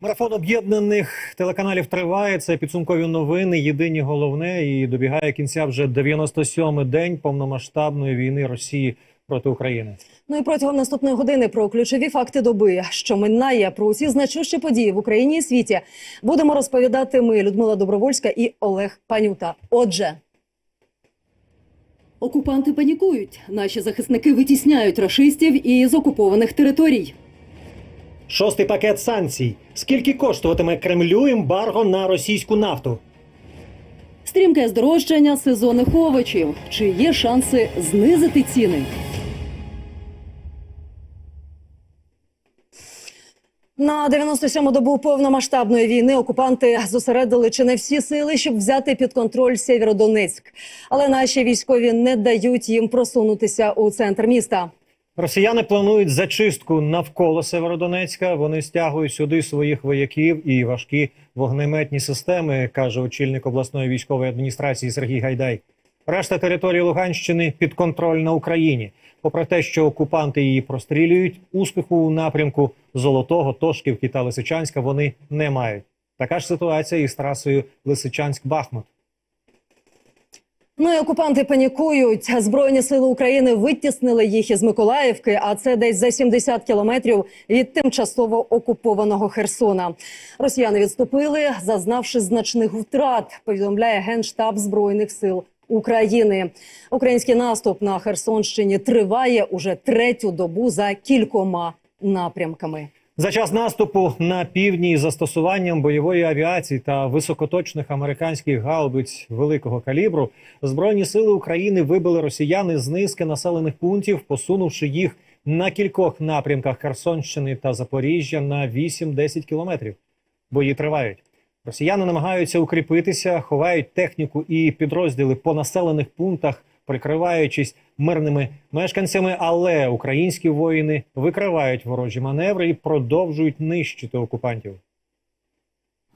Марафон об'єднаних телеканалів триває. Це підсумкові новини. Єдині головне і добігає кінця вже 97-й день повномасштабної війни Росії проти України. Ну і протягом наступної години про ключові факти доби, що минає про усі значущі події в Україні і світі, будемо розповідати ми, Людмила Добровольська і Олег Панюта. Отже. Окупанти панікують. Наші захисники витісняють рашистів із окупованих територій. Шостий пакет санкцій. Скільки коштуватиме Кремлю ембарго на російську нафту? Стрімке здорожчання сезонних овочів. Чи є шанси знизити ціни? На 97-му добу повномасштабної війни окупанти зосередили чи не всі сили, щоб взяти під контроль Сєвєродонецьк. Але наші військові не дають їм просунутися у центр міста. Росіяни планують зачистку навколо Северодонецька. Вони стягують сюди своїх вояків і важкі вогнеметні системи, каже очільник обласної військової адміністрації Сергій Гайдай. Решта території Луганщини підконтрольна Україні. Попри те, що окупанти її прострілюють, успіху у напрямку Золотого, Тошківки та Лисичанська вони не мають. Така ж ситуація із трасою Лисичанськ-Бахмут. Ну і окупанти панікують. Збройні сили України витіснили їх із Миколаївки, а це десь за 70 кілометрів від тимчасово окупованого Херсона. Росіяни відступили, зазнавши значних втрат. Повідомляє генштаб збройних сил України. Український наступ на Херсонщині триває уже третю добу за кількома напрямками. За час наступу на півдні із застосуванням бойової авіації та високоточних американських гаубиць великого калібру збройні сили України вибили росіяни з низки населених пунктів, посунувши їх на кількох напрямках Херсонщини та Запоріжжя на 8-10 кілометрів. Бої тривають. Росіяни намагаються укріпитися, ховають техніку і підрозділи по населених пунктах, прикриваючись мирними мешканцями. Але українські воїни викривають ворожі маневри і продовжують нищити окупантів.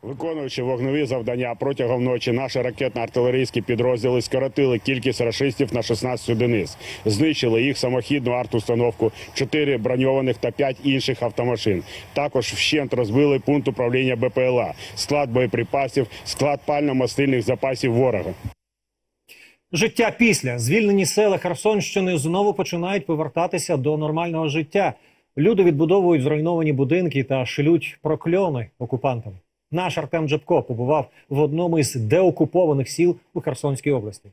Виконуючи вогневі завдання протягом ночі, наші ракетно-артилерійські підрозділи скоротили кількість рашистів на 16 одиниць, знищили їх самохідну арт-установку, 4 броньованих та 5 інших автомашин. Також вщент розбили пункт управління БПЛА, склад боєприпасів, склад пально-мастильних запасів ворога. Життя після звільнені села Херсонщини знову починають повертатися до нормального життя. Люди відбудовують зруйновані будинки та шлють прокльони окупантам. Наш Артем Джебко побував в одному із деокупованих сіл у Херсонській області.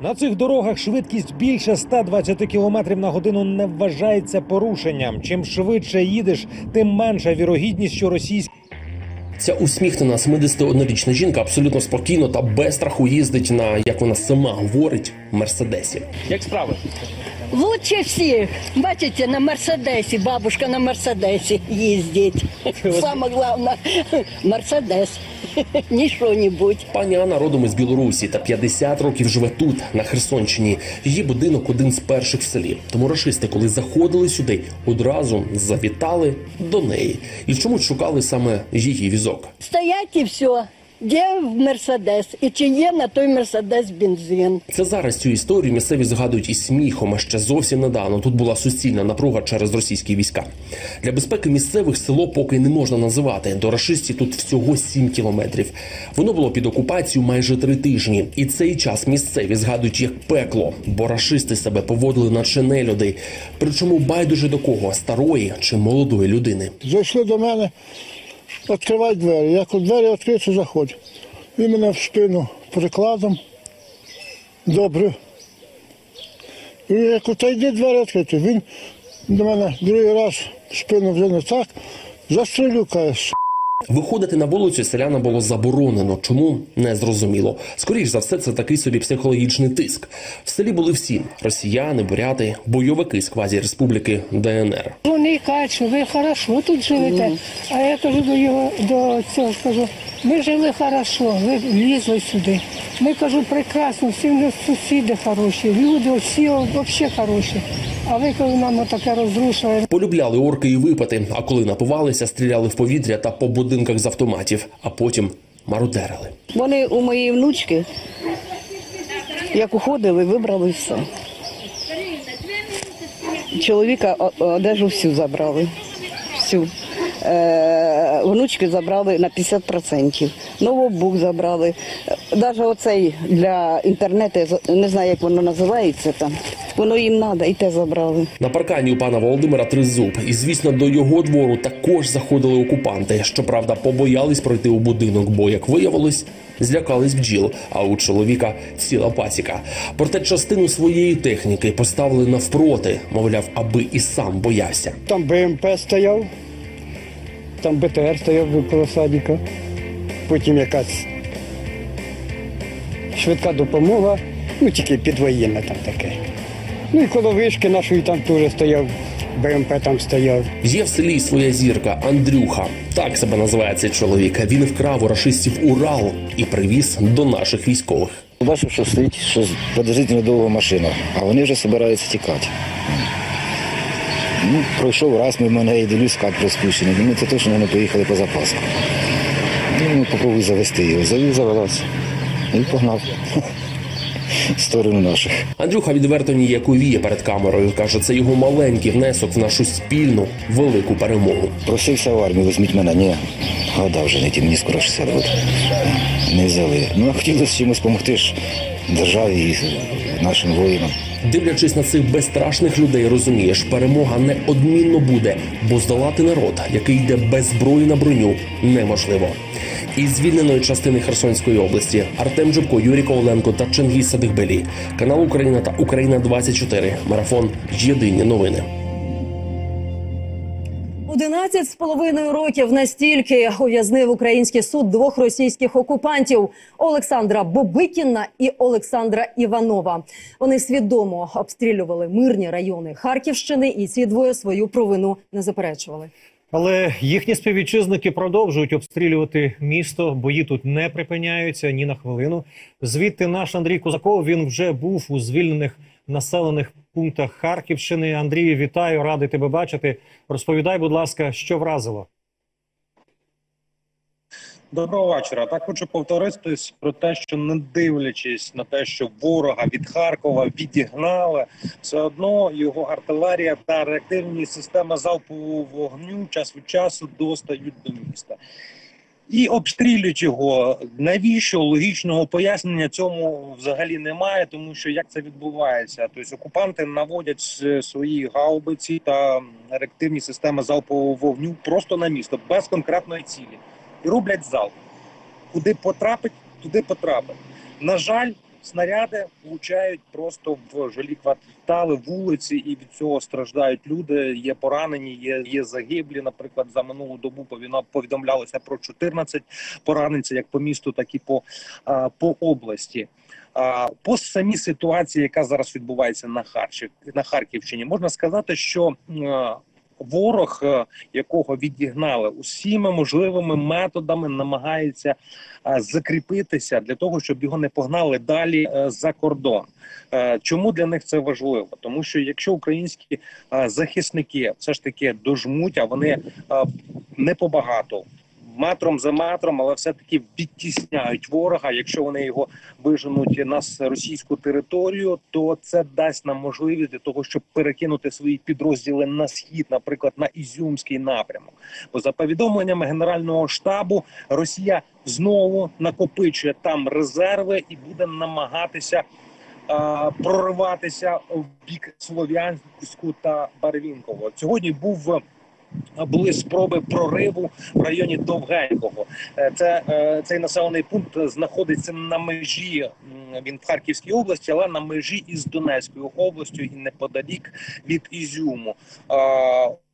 На цих дорогах швидкість більше 120 км на годину не вважається порушенням. Чим швидше їдеш, тим менша вірогідність, що російські Ця усміхнена 71-річна жінка абсолютно спокійно та без страху їздить на, як вона сама говорить, мерседесі. Як справи? Лучше всіх. Бачите, на Мерседесі, бабушка на Мерседесі їздить. Саме головне Мерседес. Не що-небудь. Пані Анна родом із Білорусі та 50 років живе тут, на Херсонщині. Її будинок один з перших в селі. Тому рашисти, коли заходили сюди, одразу завітали до неї. І чомусь шукали саме її візок. Стоять і все. В Мерседес? І чи є на той Мерседес бензин? Це зараз цю історію місцеві згадують із сміхом. А ще зовсім недавно тут була суцільна напруга через російські війська. Для безпеки місцевих село поки не можна називати. До рашистів тут всього 7 кілометрів. Воно було під окупацією майже три тижні, і цей час місцеві згадують як пекло, бо рашисти себе поводили наче нелюди. Причому байдуже до кого старої чи молодої людини. Зайшли до мене, відкривай двері. Як у двері відкриті, заходь. Він мене в спину прикладом. Добре. І я кажу, та йди двері відкрити. Він до мене другий раз в спину вже не так. Застрелю, каже. Виходити на вулицю селянам було заборонено. Чому не зрозуміло. Скоріше за все, це такий собі психологічний тиск. В селі були всі: росіяни, буряти, бойовики з квазі республіки ДНР. Вони кажуть, що ви хорошо тут живете. А я кажу до його до цього скажу, Ми жили хорошо, ви лізли сюди. Ми кажу, прекрасно, всі в нас сусіди хороші, люди всі взагалі хороші. А ви коли нам таке розрушили, Полюбляли орки і випити, а коли напивалися, стріляли в повітря та по будинках з автоматів, а потім мародерили. Вони у моєї внучки, як уходили, вибрали все. Чоловіка одежу всю забрали. Всю. Внучки забрали на 50%. Ноутбук забрали. Навіть оцей для інтернету, не знаю, як воно називається там. Воно їм треба, і те забрали. На паркані у пана Володимира тризуб, і звісно, до його двору також заходили окупанти. Щоправда, побоялись пройти у будинок, бо як виявилось, злякались бджіл. А у чоловіка ціла пасіка. Проте частину своєї техніки поставили навпроти, мовляв, аби і сам боявся. Там БМП стояв, там БТР стояв коло садика, потім якась швидка допомога, ну тільки підвоєнна там таке. Ну і коло вишки нашої там теж стояв, БМП там стояв. Є в селі своя зірка Андрюха. Так себе називає цей чоловік. Він вкрав у рашистів Урал і привіз до наших військових. Бачив, що стоїть щось подозрительно довга машина, а вони вже збираються тікати. Ну, пройшов раз мимо мене і дивлюсь, скат розпущений. Думаю, це точно вони поїхали по запаску. Ну, попробую завести його. Завів, завелась і погнав сторону наших. Андрюха відверто ніяковіє перед камерою. каже, це його маленький внесок в нашу спільну велику перемогу. Просився в армію, візьміть мене. Ні, года вже не ті, мені скоро 60 років. Не взяли. Ну, а хотілося чимось допомогти ж державі і нашим воїнам. Дивлячись на цих безстрашних людей, розумієш, перемога неодмінно буде, бо здолати народ, який йде без зброї на броню, неможливо. Із звільненої частини Херсонської області Артем Джубко, Юрій Коваленко та Чингіз Садихбелі. Канал Україна та Україна 24 Марафон. Єдині новини. 11 з половиною років настільки ув'язнив український суд двох російських окупантів Олександра Бобикіна і Олександра Іванова. Вони свідомо обстрілювали мирні райони Харківщини, і ці двоє свою провину не заперечували. Але їхні співвітчизники продовжують обстрілювати місто. Бої тут не припиняються ні на хвилину. Звідти наш Андрій Козаков він вже був у звільнених населених пунктах Харківщини. Андрію, вітаю, радий тебе бачити. Розповідай, будь ласка, що вразило. Доброго вечора. Так хочу повторитись про те, що не дивлячись на те, що ворога від Харкова відігнали, все одно його артилерія та реактивні системи залпового вогню час від часу достають до міста. І обстрілюють його. Навіщо логічного пояснення цьому взагалі немає, тому що як це відбувається? Тобто окупанти наводять свої гаубиці та реактивні системи залпового вогню просто на місто без конкретної цілі і роблять залп. Куди потрапить, туди потрапить. На жаль, снаряди влучають просто в жилі квартали, вулиці, і від цього страждають люди. Є поранені, є, є загиблі. Наприклад, за минулу добу повідомлялося про 14 поранень, це як по місту, так і по, по області. По самій ситуації, яка зараз відбувається на Харчів на Харківщині, можна сказати, що ворог, е, якого відігнали усіма можливими методами, намагається е, закріпитися для того, щоб його не погнали далі е, за кордон. Чому для них це важливо? Тому що якщо українські захисники все ж таки дожмуть, а вони не побагато. Метром за метром, але все таки відтісняють ворога. Якщо вони його виженуть на російську територію, то це дасть нам можливість для того, щоб перекинути свої підрозділи на схід, наприклад, на Ізюмський напрямок. Бо за повідомленнями Генерального штабу, Росія знову накопичує там резерви і буде намагатися прориватися в бік Слов'янську та Барвінкового. Сьогодні був. Були спроби прориву в районі Довгенького. Е, Це е, цей населений пункт знаходиться на межі. Він в Харківській області, але на межі із Донецькою областю і неподалік від Ізюму. Е,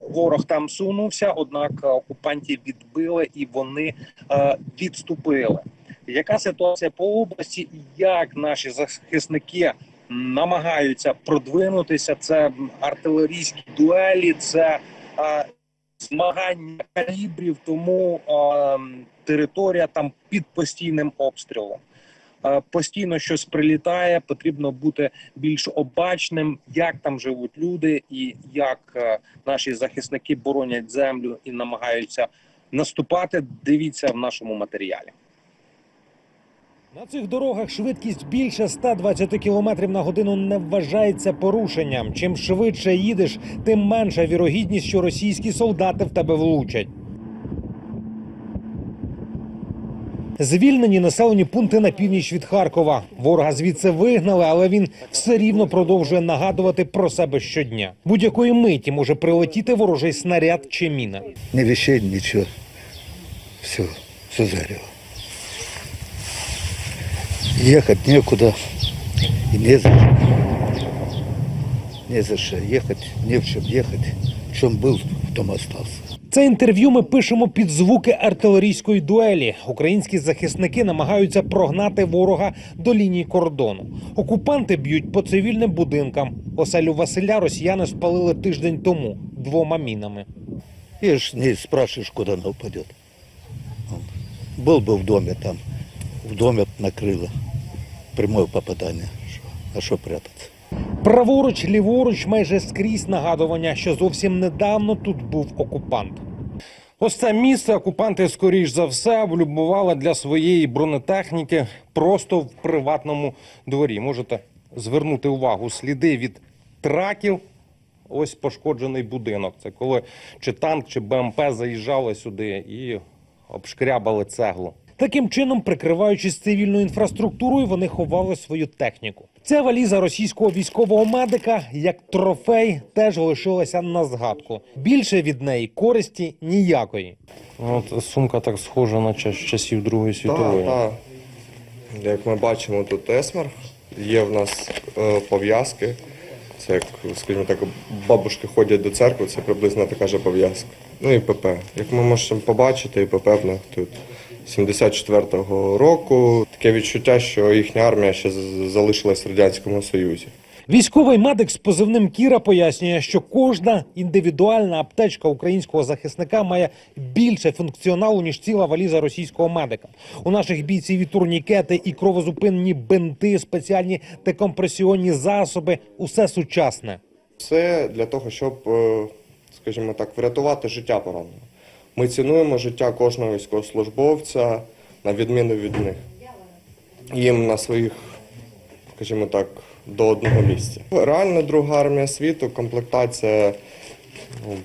Ворог там сунувся, однак окупантів відбили і вони відступили. Яка ситуація по області? Як наші захисники намагаються продвинутися? Це артилерійські дуелі, це змагання калібрів, тому е, територія там під постійним обстрілом. Постійно щось прилітає, потрібно бути більш обачним, як там живуть люди, і як е, наші захисники боронять землю і намагаються наступати. Дивіться в нашому матеріалі. На цих дорогах швидкість більше 120 км на годину не вважається порушенням. Чим швидше їдеш, тим менша вірогідність, що російські солдати в тебе влучать. Звільнені населені пункти на північ від Харкова. Ворога звідси вигнали, але він все рівно продовжує нагадувати про себе щодня. Будь-якої миті може прилетіти ворожий снаряд чи міна. Ни вещей, ничего. Все, все сгорело. Ехать некуда и не за что. Не за что ехать, не в чем ехать. В чем был, в том остался. Це інтерв'ю ми пишемо під звуки артилерійської дуелі. Українські захисники намагаються прогнати ворога до лінії кордону. Окупанти б'ють по цивільним будинкам. Оселю Василя росіяни спалили тиждень тому двома мінами. Ешь, не спрашиваешь, куда она упадет. Он Был бы в доме там, в доме накрыло. Прямое попадание. Шо- А что прятаться? Праворуч, ліворуч, майже скрізь нагадування, що зовсім недавно тут був окупант. Ось це місце окупанти, скоріш за все, облюбували для своєї бронетехніки просто в приватному дворі. Можете звернути увагу сліди від траків. Ось пошкоджений будинок. Це коли чи танк, чи БМП заїжджали сюди і обшкрябали цеглу. Таким чином, прикриваючись цивільною інфраструктурою, вони ховали свою техніку. Ця валіза російського військового медика, як трофей, теж лишилася на згадку. Більше від неї користі ніякої. От сумка так схожа на часів Другої Так, так. Як ми бачимо, тут есмер, є в нас е, пов'язки. Це як, скажімо так, бабушки ходять до церкви, це приблизно така ж пов'язка. Ну і ПП. Як ми можемо побачити, і ПП в них тут 74-го року. Таке відчуття, що їхня армія ще залишилась в Радянському Союзі. Військовий медик з позивним Кіра пояснює, що кожна індивідуальна аптечка українського захисника має більше функціоналу ніж ціла валіза російського медика. У наших бійців і турнікети, і кровозупинні бинти, спеціальні декомпресіонні засоби усе сучасне. Все для того, щоб, е, скажімо так, врятувати життя пораненого. Ми цінуємо життя кожного військовослужбовця на відміну від них. Їм на своїх, скажімо так, до одного місця. Реально друга армія світу, комплектація ну,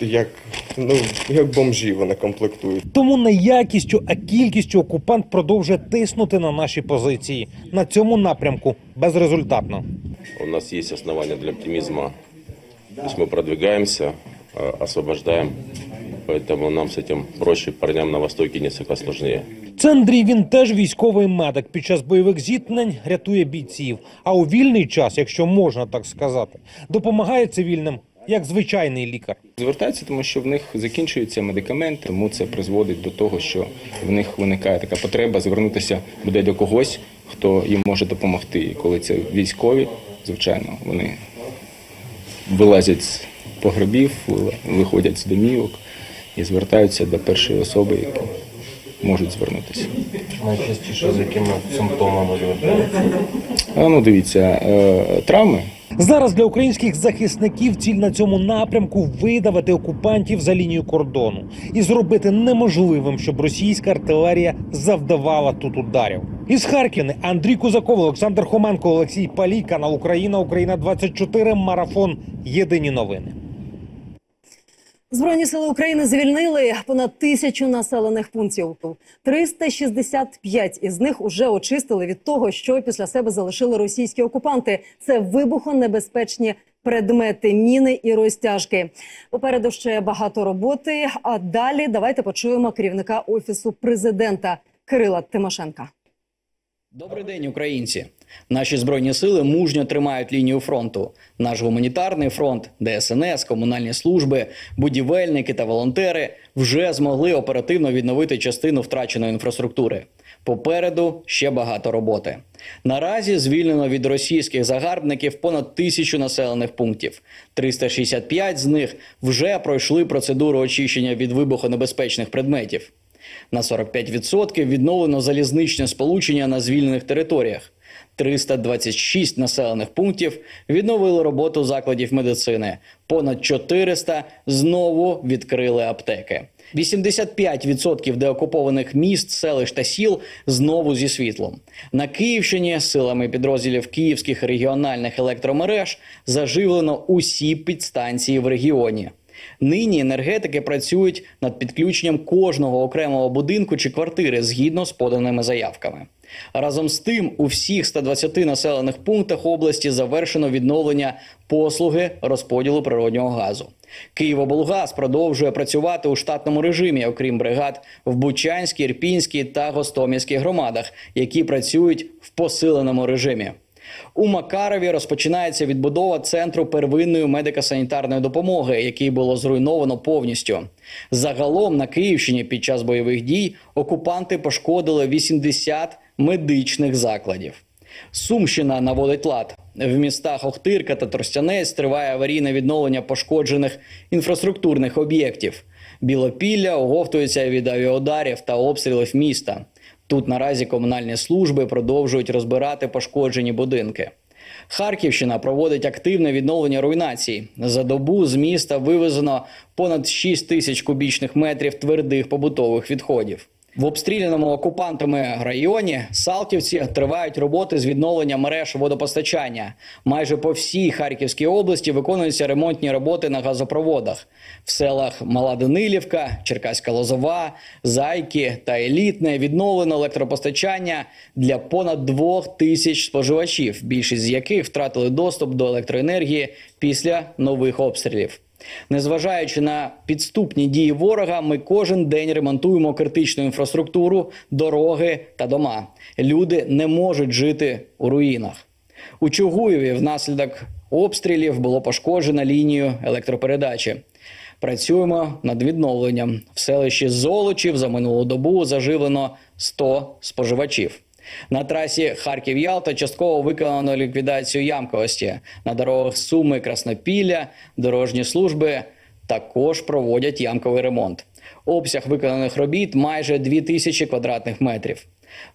як, ну, як бомжі вони комплектують. Тому не якістю, а кількістю окупант продовжує тиснути на наші позиції на цьому напрямку безрезультатно. У нас есть основания для оптимизма. То есть мы продвигаемся, э, освобождаем, поэтому нам с этим проще, парням на Востоке несколько сложнее. Це Андрій, він теж військовий медик. Під час бойових зіткнень рятує бійців. А у вільний час, якщо можна так сказати, допомагає цивільним як звичайний лікар. Звертаються, тому що в них закінчуються медикаменти, тому це призводить до того, що в них виникає така потреба звернутися буде до когось, хто їм може допомогти. І коли це військові, звичайно, вони вилазять з погребів, виходять з домівок і звертаються до першої особи, які можуть звернутися. Найчастіше з якими симптомами звертаються? А, ну дивіться, е, травми. Зараз для українських захисників ціль на цьому напрямку видавити окупантів за лінію кордону і зробити неможливим, щоб російська артилерія завдавала тут ударів. Із Харківни Андрій Кузаков, Олександр Хоменко, Олексій Палій, канал Україна, Україна 24 марафон. Єдині новини. Збройні сили України звільнили понад тисячу населених пунктів. 365 із них уже очистили від того, що після себе залишили російські окупанти. Це вибухонебезпечні предмети, міни і розтяжки. Попереду ще багато роботи. А далі давайте почуємо керівника офісу президента Кирила Тимошенка. Добрий день, українці. Наші збройні сили мужньо тримають лінію фронту. Наш гуманітарний фронт, ДСНС, комунальні служби, будівельники та волонтери вже змогли оперативно відновити частину втраченої інфраструктури. Попереду ще багато роботи. Наразі звільнено від російських загарбників понад тисячу населених пунктів. 365 з них вже пройшли процедуру очищення від вибухонебезпечних предметів. На 45% відновлено залізничне сполучення на звільнених територіях. 326 населених пунктів відновили роботу закладів медицини. Понад 400 знову відкрили аптеки. 85% деокупованих міст, селищ та сіл знову зі світлом. На Київщині силами підрозділів київських регіональних електромереж заживлено усі підстанції в регіоні. Нині енергетики працюють над підключенням кожного окремого будинку чи квартири згідно з поданими заявками. Разом з тим, у всіх 120 населених пунктах області завершено відновлення послуги розподілу природнього газу. Києвоблгаз продовжує працювати у штатному режимі, окрім бригад в Бучанській, Ірпінській та Гостомельській громадах, які працюють в посиленому режимі. У Макарові розпочинається відбудова центру первинної медико-санітарної допомоги, який було зруйновано повністю. Загалом на Київщині під час бойових дій окупанти пошкодили 80 медичних закладів. Сумщина наводить лад. В містах Охтирка та Тростянець триває аварійне відновлення пошкоджених інфраструктурних об'єктів. Білопілля оговтується від авіаударів та обстрілів міста. Тут наразі комунальні служби продовжують розбирати пошкоджені будинки. Харківщина проводить активне відновлення руйнацій. За добу з міста вивезено понад 6 тисяч кубічних метрів твердих побутових відходів. В обстріляному окупантами районі Салтівці тривають роботи з відновлення мереж водопостачання. Майже по всій Харківській області виконуються ремонтні роботи на газопроводах. В селах Мала Данилівка, Черкаська Лозова, Зайки та Елітне відновлено електропостачання для понад двох тисяч споживачів, більшість з яких втратили доступ до електроенергії після нових обстрілів. Незважаючи на підступні дії ворога, ми кожен день ремонтуємо критичну інфраструктуру, дороги та дома. Люди не можуть жити у руїнах. У Чугуєві внаслідок обстрілів було пошкоджено лінію електропередачі. Працюємо над відновленням. В селищі Золочів за минулу добу заживлено 100 споживачів. На трасі Харків-Ялта частково виконано ліквідацію ямковості. На дорогах Суми, Краснопілля, дорожні служби також проводять ямковий ремонт. Обсяг виконаних робіт майже 2000 квадратних метрів.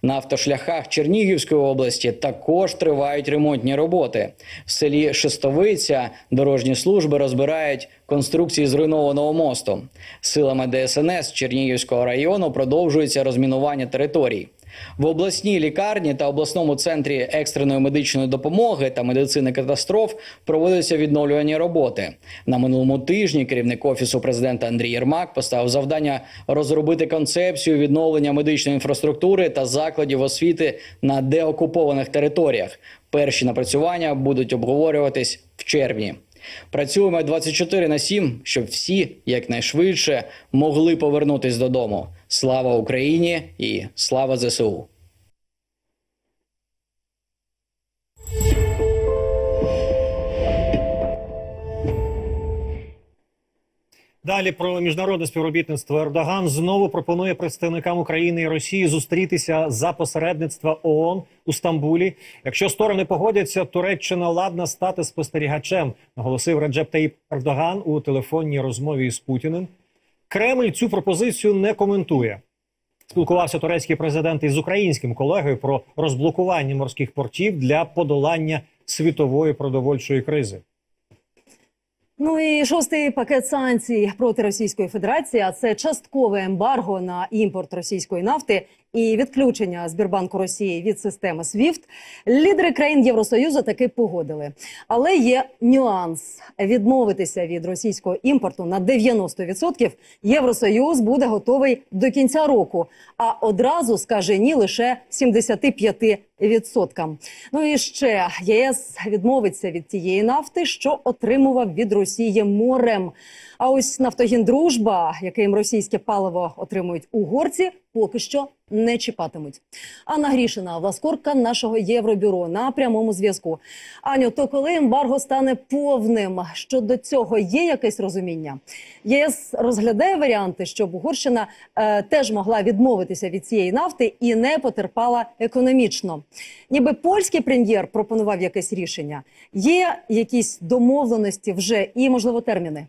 На автошляхах Чернігівської області також тривають ремонтні роботи. В селі Шестовиця дорожні служби розбирають конструкції зруйнованого мосту. Силами ДСНС Чернігівського району продовжується розмінування територій. В обласній лікарні та обласному центрі екстреної медичної допомоги та медицини катастроф проводяться відновлювані роботи. На минулому тижні керівник офісу президента Андрій Єрмак поставив завдання розробити концепцію відновлення медичної інфраструктури та закладів освіти на деокупованих територіях. Перші напрацювання будуть обговорюватись в червні. Працюємо 24 на 7, щоб всі якнайшвидше могли повернутись додому. Слава Україні і слава ЗСУ! Далі про міжнародне співробітництво Ердоган знову пропонує представникам України і Росії зустрітися за посередництва ООН у Стамбулі. Якщо сторони погодяться, Туреччина ладна стати спостерігачем, наголосив Реджеп Таїп Ердоган у телефонній розмові з Путіним. Кремль цю пропозицію не коментує. Спілкувався турецький президент із українським колегою про розблокування морських портів для подолання світової продовольчої кризи. Ну і шостий пакет санкцій проти Російської Федерації. А це часткове ембарго на імпорт російської нафти і відключення Збірбанку Росії від системи SWIFT. Лідери країн Євросоюзу таки погодили. Але є нюанс: відмовитися від російського імпорту на 90% Євросоюз буде готовий до кінця року, а одразу скаже ні лише 75%. Ну і ще ЄС відмовиться від тієї нафти, що отримував від Росії морем. А ось Нафтогін Дружба, яким російське паливо отримують угорці, поки що не чіпатимуть. Анна Грішина, власкорка нашого Євробюро на прямому зв'язку. Аню, то коли ембарго стане повним, щодо цього є якесь розуміння? ЄС розглядає варіанти, щоб Угорщина е, теж могла відмовитися від цієї нафти і не потерпала економічно. Ніби польський прем'єр пропонував якесь рішення. Є якісь домовленості вже і можливо терміни.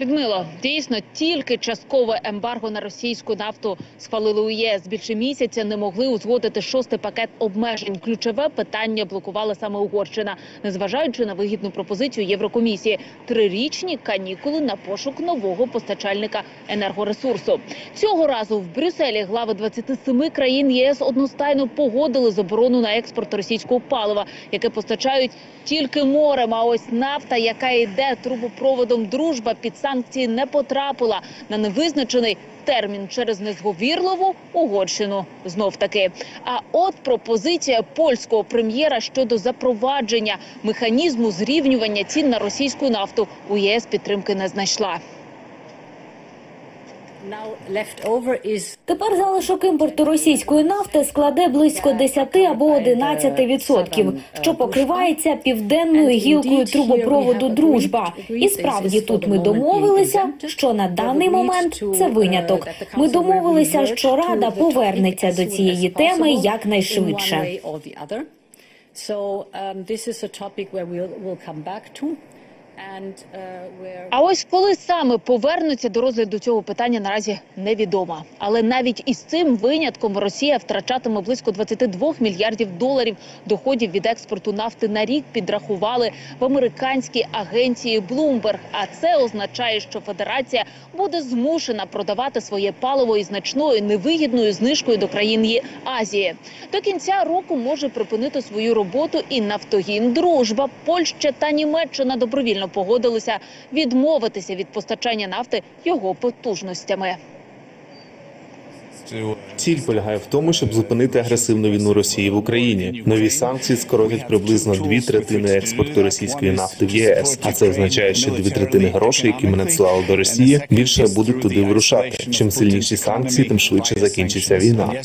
Людмило, дійсно тільки часткове ембарго на російську нафту схвалили у ЄС. Більше місяця не могли узгодити шостий пакет обмежень. Ключове питання блокувала саме Угорщина, незважаючи на вигідну пропозицію Єврокомісії трирічні канікули на пошук нового постачальника енергоресурсу. Цього разу в Брюсселі глави 27 країн ЄС одностайно погодили заборону на експорт російського палива, яке постачають тільки морем. А ось нафта, яка йде трубопроводом дружба під санкції, не потрапила на невизначений термін через незговірливу угорщину. Знов таки. А от пропозиція польського прем'єра щодо запровадження механізму зрівнювання цін на російську нафту у ЄС підтримки не знайшла. Тепер залишок імпорту російської нафти складе близько 10 або 11 відсотків, що покривається південною гілкою трубопроводу Дружба. І справді тут ми домовилися, що на даний момент це виняток. Ми домовилися, що Рада повернеться до цієї теми якнайшвидше. А ось коли саме повернуться до розгляду цього питання, наразі невідомо. Але навіть із цим винятком Росія втрачатиме близько 22 мільярдів доларів доходів від експорту нафти на рік. Підрахували в американській агенції Bloomberg. А це означає, що Федерація буде змушена продавати своє паливо із значною невигідною знижкою до країн Азії. До кінця року може припинити свою роботу і нафтогін Дружба. Польща та Німеччина добровільно погодилися відмовитися від постачання нафти його потужностями. Ціль полягає в тому, щоб зупинити агресивну війну Росії в Україні. Нові санкції скоротять приблизно дві третини експорту російської нафти в ЄС. А це означає, що дві третини грошей, які ми надсилали до Росії, більше будуть туди вирушати. Чим сильніші санкції, тим швидше закінчиться війна.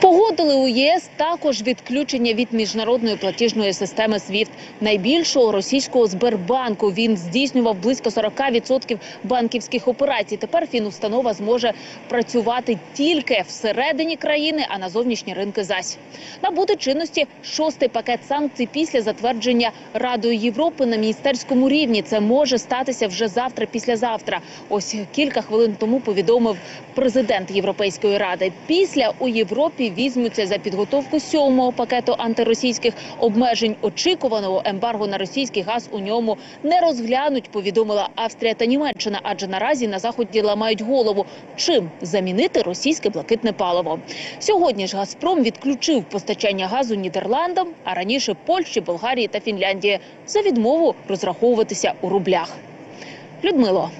Погодили у ЄС також відключення від міжнародної платіжної системи SWIFT, найбільшого російського Сбербанку. Він здійснював близько 40% банківських операцій. Тепер фінустанова зможе працювати тільки всередині країни, а на зовнішні ринки зась. Набуде чинності шостий пакет санкцій після затвердження Радою Європи на міністерському рівні. Це може статися вже завтра, післязавтра. Ось кілька хвилин тому повідомив президент Європейської ради. Після у Європі візьмуться за підготовку сьомого пакету антиросійських обмежень. Очікуваного ембарго на російський газ у ньому не розглянуть. Повідомила Австрія та Німеччина, адже наразі на заході ламають голову. Чим замінити російське блакитне паливо? Сьогодні ж Газпром відключив постачання газу Нідерландам, а раніше Польщі, Болгарії та Фінляндії за відмову розраховуватися у рублях. Людмило.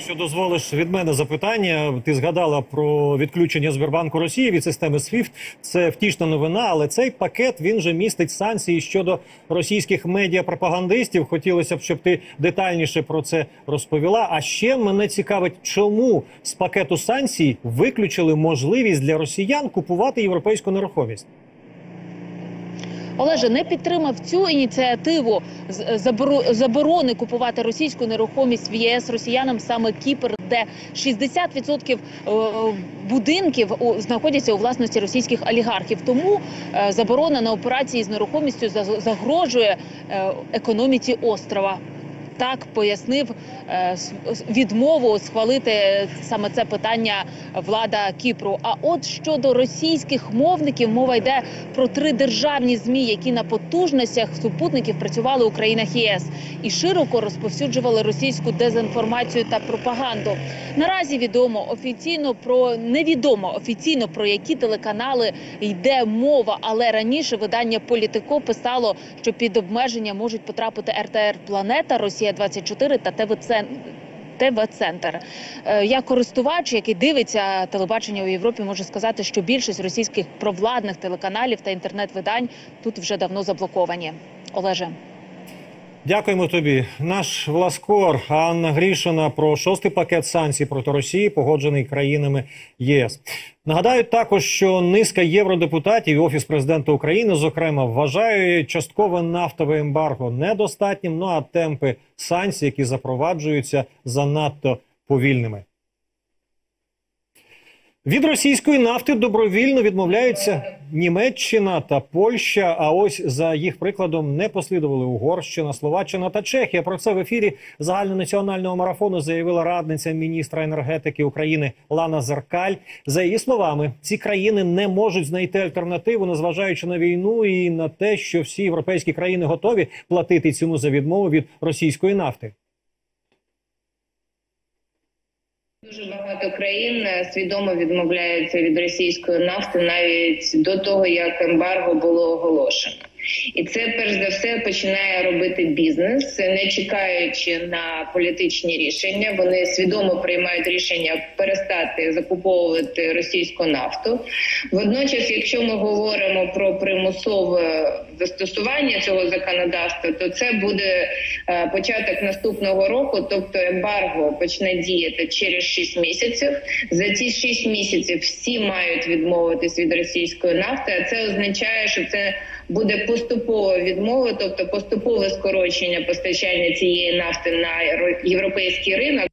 Якщо дозволиш від мене запитання, ти згадала про відключення Сбербанку Росії від системи SWIFT. Це втішна новина, але цей пакет він же містить санкції щодо російських медіапропагандистів. Хотілося б, щоб ти детальніше про це розповіла. А ще мене цікавить, чому з пакету санкцій виключили можливість для росіян купувати європейську нерухомість. Олеже не підтримав цю ініціативу з- заборони купувати російську нерухомість в ЄС росіянам саме Кіпр, де 60% е, будинків знаходяться у власності російських олігархів. Тому е, заборона на операції з нерухомістю за- загрожує е, економіці острова. Так пояснив е, відмову схвалити саме це питання влада Кіпру. А от щодо російських мовників, мова йде про три державні змі, які на потужностях супутників працювали у країнах ЄС і широко розповсюджували російську дезінформацію та пропаганду. Наразі відомо офіційно про невідомо офіційно про які телеканали йде мова, але раніше видання Політико писало, що під обмеження можуть потрапити РТР Планета, Росія 24 та ТВ Цен- ТВ Центр. Е, Я користувач, який дивиться телебачення у Європі, можу сказати, що більшість російських провладних телеканалів та інтернет-видань тут вже давно заблоковані. Олеже. Дякуємо тобі. Наш власкор Анна Грішина про шостий пакет санкцій проти Росії, погоджений країнами ЄС. Нагадаю також, що низка євродепутатів і офіс президента України, зокрема, вважають часткове нафтове ембарго недостатнім. Ну а темпи санкцій, які запроваджуються, занадто повільними. Від російської нафти добровільно відмовляються Німеччина та Польща. А ось за їх прикладом не послідували Угорщина, Словаччина та Чехія. Про це в ефірі загальнонаціонального марафону заявила радниця міністра енергетики України Лана Зеркаль. За її словами, ці країни не можуть знайти альтернативу, незважаючи на війну і на те, що всі європейські країни готові платити ціну за відмову від російської нафти. Дуже багато країн е, свідомо відмовляються від російської нафти навіть до того, як ембарго було оголошено. І це перш за все починає робити бізнес, не чекаючи на політичні рішення. Вони свідомо приймають рішення перестати закуповувати російську нафту. Водночас, якщо ми говоримо про примусове застосування цього законодавства, то це буде е, початок наступного року, тобто ембарго почне діяти через 6 місяців. За ці 6 місяців всі мають відмовитись від російської нафти. А це означає, що це буде поступова відмова, тобто поступове скорочення постачання цієї нафти на європейський ринок.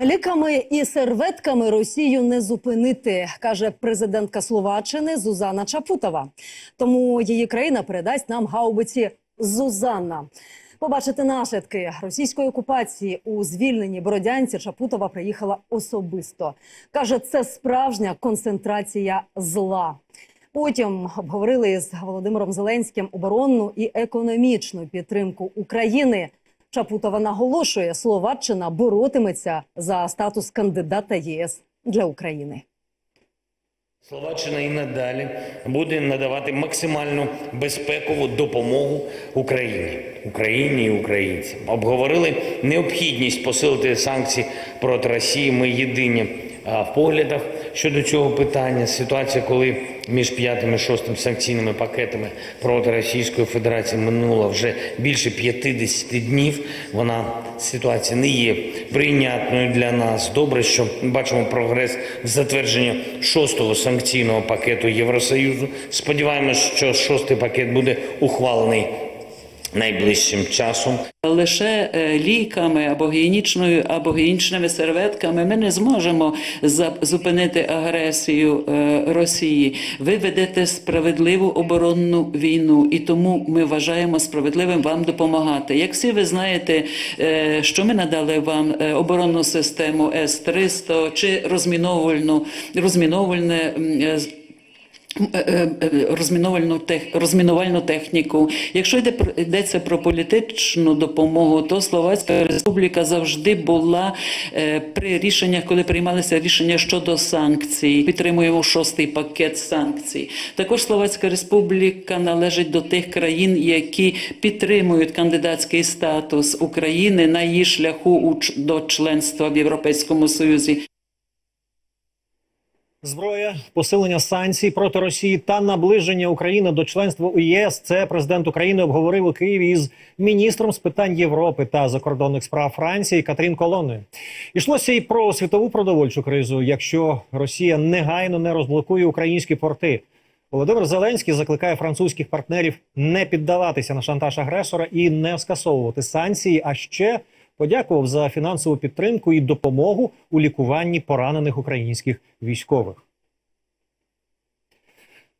Ліками і серветками Росію не зупинити, каже президентка Словаччини Зузана Чапутова. Тому її країна передасть нам гаубиці Зузанна. Побачити наслідки російської окупації у звільненій Бородянці Чапутова приїхала особисто. каже, це справжня концентрація зла. Потім обговорили з Володимиром Зеленським оборонну і економічну підтримку України. Чапутова наголошує, Словаччина боротиметься за статус кандидата ЄС для України. Словаччина і надалі буде надавати максимальну безпекову допомогу Україні, Україні і українцям. Обговорили необхідність посилити санкції проти Росії. Ми єдині в поглядах щодо цього питання. Ситуація, коли між п'ятим і шостим санкційними пакетами проти Російської Федерації минуло вже більше 50 днів. Вона ситуація не є прийнятною для нас. Добре, що бачимо прогрес в затвердженні шостого санкційного пакету Євросоюзу. Сподіваємось, що шостий пакет буде ухвалений найближчим часом. Лише е, ліками або гігієнічною, або гігієнічними серветками ми не зможемо зупинити агресію е, Росії. Ви ведете справедливу оборонну війну, і тому ми вважаємо справедливим вам допомагати. Як всі ви знаєте, е, що ми надали вам оборонну систему С-300 чи розміновувальну розміновувальне. Е, Е, розмінувальну тех, розмінувальну техніку. Якщо йде йдеться про політичну допомогу, то Словацька Республіка завжди була е, при рішеннях, коли приймалися рішення щодо санкцій. Підтримуємо шостий пакет санкцій. Також Словацька Республіка належить до тих країн, які підтримують кандидатський статус України на її шляху до членства в Європейському Союзі. Зброя, посилення санкцій проти Росії та наближення України до членства у ЄС. Це президент України обговорив у Києві із міністром з питань Європи та закордонних справ Франції Катрін Колоною. Ішлося і про світову продовольчу кризу, якщо Росія негайно не розблокує українські порти. Володимир Зеленський закликає французьких партнерів не піддаватися на шантаж агресора і не скасовувати санкції. А ще подякував за фінансову підтримку і допомогу у лікуванні поранених українських військових.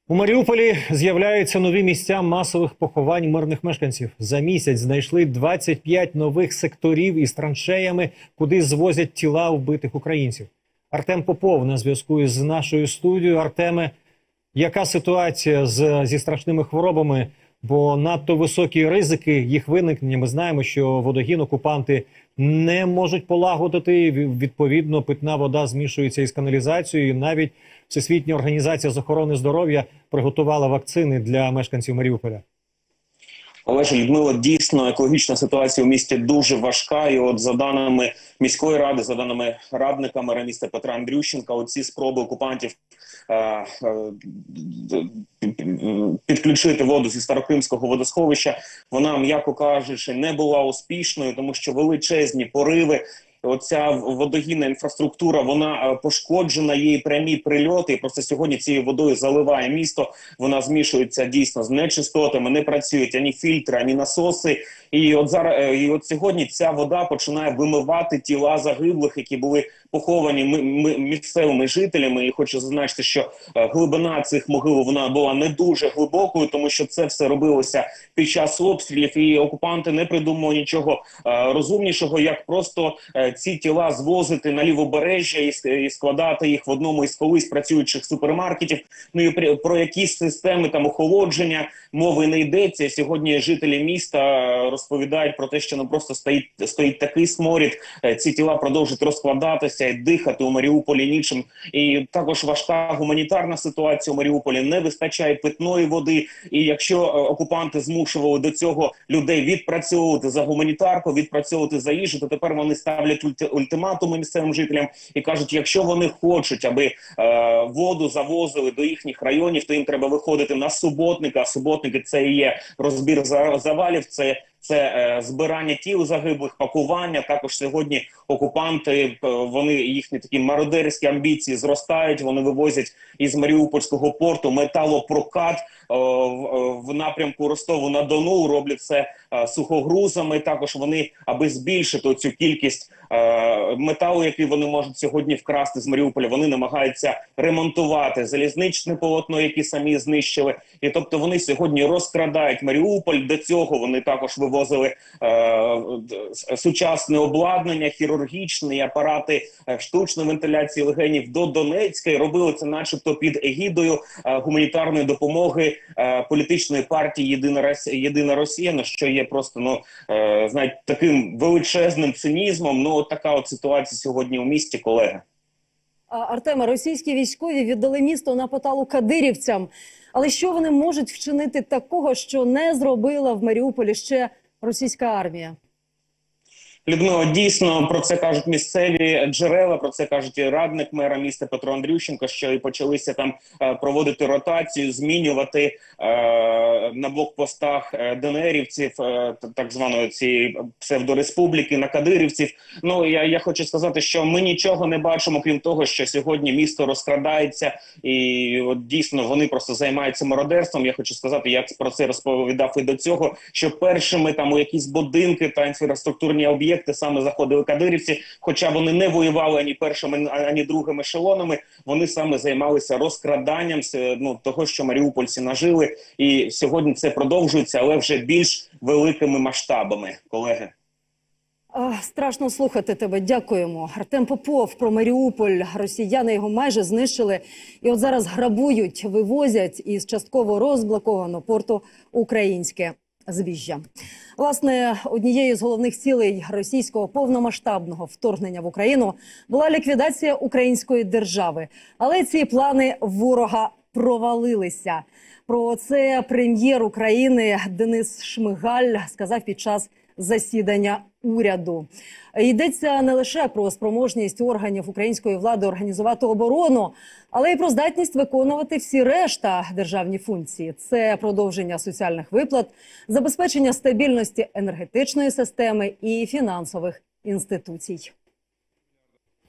У Маріуполі з'являються нові місця масових поховань мирних мешканців. За місяць знайшли 25 нових секторів із траншеями, куди звозять тіла вбитих українців. Артем Попов на зв'язку із нашою студією. Артеме, яка ситуація з, зі страшними хворобами? Бо надто високі ризики їх виникнення. Ми знаємо, що водогін окупанти не можуть полагодити. Відповідно, питна вода змішується із каналізацією. Навіть Всесвітня організація з охорони здоров'я приготувала вакцини для мешканців Маріуполя. Олеже Людмила, дійсно екологічна ситуація у місті дуже важка. І от за даними міської ради, за даними радника мера міста Петра Андрющенка, оці спроби окупантів підключити воду зі старокримського водосховища. Вона, м'яко кажучи, не була успішною, тому що величезні пориви. Оця водогінна інфраструктура вона е, пошкоджена, і прямі прильоти. І просто сьогодні цією водою заливає місто. Вона змішується дійсно з нечистотами. Не працюють ані фільтри, ані насоси. І от зараз е, і от сьогодні ця вода починає вимивати тіла загиблих, які були поховані ми, ми, місцевими жителями. І хочу зазначити, що е, глибина цих могил вона була не дуже глибокою, тому що це все робилося під час обстрілів, і окупанти не придумали нічого е, розумнішого, як просто е, ці тіла звозити на лівобережжя і, складати їх в одному із колись працюючих супермаркетів. Ну і про якісь системи там охолодження мови не йдеться. Сьогодні жителі міста розповідають про те, що ну просто стоїть стоїть такий сморід. Ці тіла продовжують розкладатися і дихати у Маріуполі нічим. І також важка гуманітарна ситуація у Маріуполі не вистачає питної води. І якщо е, окупанти змушували до цього людей відпрацьовувати за гуманітарку, відпрацьовувати за їжу, то тепер вони ставлять ульти- ультиматуми місцевим жителям і кажуть, якщо вони хочуть, аби е, воду завозили до їхніх районів, то їм треба виходити на суботника. А суботники це і є розбір за- завалів. Це це е, збирання тіл загиблих, пакування. Також сьогодні окупанти е, вони їхні такі мародерські амбіції зростають. Вони вивозять із Маріупольського порту металопрокат в, е, напрямку Ростову на Дону. Роблять це е, сухогрузами. Також вони, аби збільшити цю кількість е, металу, який вони можуть сьогодні вкрасти з Маріуполя. Вони намагаються ремонтувати залізничне полотно, які самі знищили. І тобто вони сьогодні розкрадають Маріуполь. До цього вони також вивозили е, сучасне обладнання, хірургічні апарати е, штучної вентиляції легенів до Донецька і робили це, начебто, під егідою е, гуманітарної допомоги е, політичної партії Єдина Росія, Єдина Росія, на що є просто ну е, знаєте, таким величезним цинізмом. Ну от така от ситуація сьогодні у місті, колеги. Артема, російські військові віддали місто на поталу кадирівцям. Але що вони можуть вчинити такого, що не зробила в Маріуполі ще російська армія? Людмила, дійсно про це кажуть місцеві джерела. Про це кажуть і радник мера міста Петро Андрющенко, що і почалися там е, проводити ротацію, змінювати е, на блокпостах е, ДНРівців, е, так званої цієї псевдореспубліки на кадирівців. Ну я, я хочу сказати, що ми нічого не бачимо, крім того, що сьогодні місто розкрадається, і от дійсно вони просто займаються мародерством. Я хочу сказати, як про це розповідав і до цього, що першими там у якісь будинки та інфраструктурні об'єкти саме заходили кадирівці, хоча вони не воювали ані першими, ані другими ешелонами. Вони саме займалися розкраданням с- ну того, що маріупольці нажили, і сьогодні це продовжується, але вже більш великими масштабами, колеги. Страшно слухати тебе. Дякуємо. Артем Попов про Маріуполь. Росіяни його майже знищили. І от зараз грабують, вивозять із частково розблокованого порту українське збіжжя. Власне, однією з головних цілей російського повномасштабного вторгнення в Україну була ліквідація української держави. Але ці плани ворога провалилися. Про це прем'єр України Денис Шмигаль сказав під час засідання уряду. Йдеться не лише про спроможність органів української влади організувати оборону, але й про здатність виконувати всі решта державні функції. Це продовження соціальних виплат, забезпечення стабільності енергетичної системи і фінансових інституцій.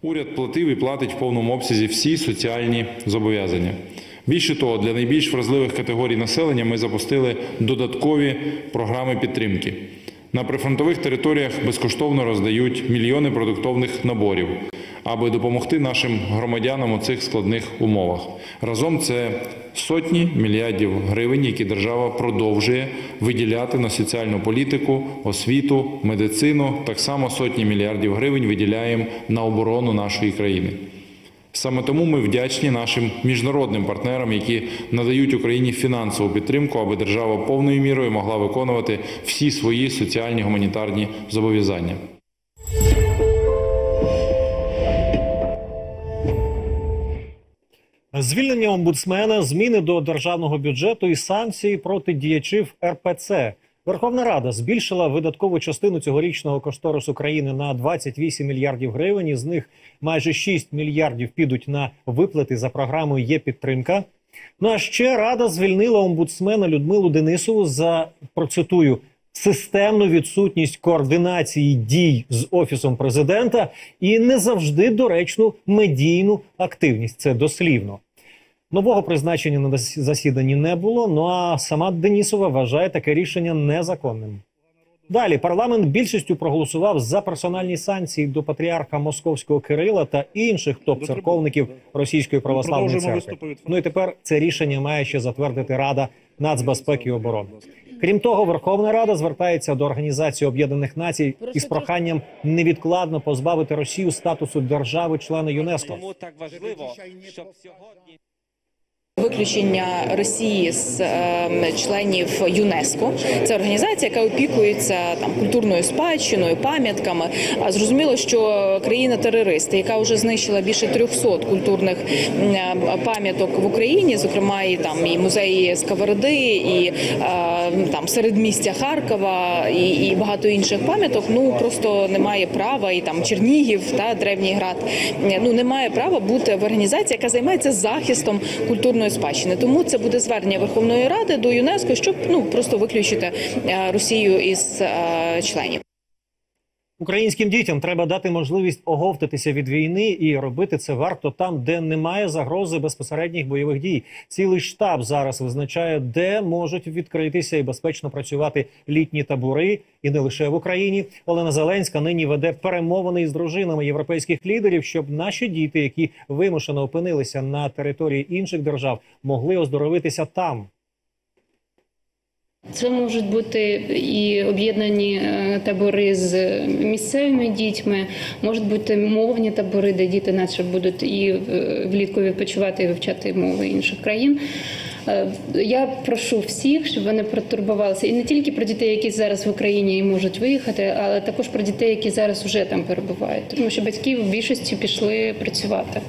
Уряд платив і платить в повному обсязі всі соціальні зобов'язання. Більше того, для найбільш вразливих категорій населення ми запустили додаткові програми підтримки. На прифронтових територіях безкоштовно роздають мільйони продуктовних наборів, аби допомогти нашим громадянам у цих складних умовах. Разом це сотні мільярдів гривень, які держава продовжує виділяти на соціальну політику, освіту, медицину. Так само сотні мільярдів гривень виділяємо на оборону нашої країни. Саме тому ми вдячні нашим міжнародним партнерам, які надають Україні фінансову підтримку, аби держава повною мірою могла виконувати всі свої соціальні гуманітарні зобов'язання. Звільнення омбудсмена, зміни до державного бюджету і санкції проти діячів РПЦ. Верховна Рада збільшила видаткову частину цьогорічного кошторису країни на 28 мільярдів гривень. Із них майже 6 мільярдів підуть на виплати за програмою Є підтримка. Ну а ще рада звільнила омбудсмена Людмилу Денисову за процитую системну відсутність координації дій з офісом президента і не завжди доречну медійну активність. Це дослівно. Нового призначення на засіданні не було. Ну а сама Денісова вважає таке рішення незаконним. Далі парламент більшістю проголосував за персональні санкції до патріарха московського Кирила та інших топ-церковників Російської православної церкви. Ну і тепер це рішення має ще затвердити Рада нацбезпеки і оборони. Крім того, Верховна Рада звертається до Організації Об'єднаних Націй із проханням невідкладно позбавити Росію статусу держави-члена ЮНЕСКО. Тому так важливо, щоб сьогодні Виключення Росії з е, членів ЮНЕСКО це організація, яка опікується там культурною спадщиною, пам'ятками. А зрозуміло, що країна-терорист, яка вже знищила більше 300 культурних е, пам'яток в Україні, зокрема і там і музеї Сковороди, і е, там середмістя Харкова, і, і багато інших пам'яток. Ну просто немає права, і там Чернігів та Древній Град. Ну немає права бути в організації, яка займається захистом культурної спадщини. Тому це буде звернення Верховної Ради до ЮНЕСКО, щоб ну просто виключити е, Росію із е, членів. Українським дітям треба дати можливість оговтатися від війни і робити це варто там, де немає загрози безпосередніх бойових дій. Цілий штаб зараз визначає, де можуть відкритися і безпечно працювати літні табори, і не лише в Україні. Олена Зеленська нині веде перемовини із дружинами європейських лідерів, щоб наші діти, які вимушено опинилися на території інших держав, могли оздоровитися там. Це можуть бути і об'єднані е, табори з місцевими дітьми, можуть бути мовні табори, де діти наче будуть і е, влітку відпочивати і вивчати мови інших країн. Е, Я прошу всіх, щоб вони протурбувалися і не тільки про дітей, які зараз в Україні і можуть виїхати, але також про дітей, які зараз вже там перебувають, тому що батьки в більшості пішли працювати.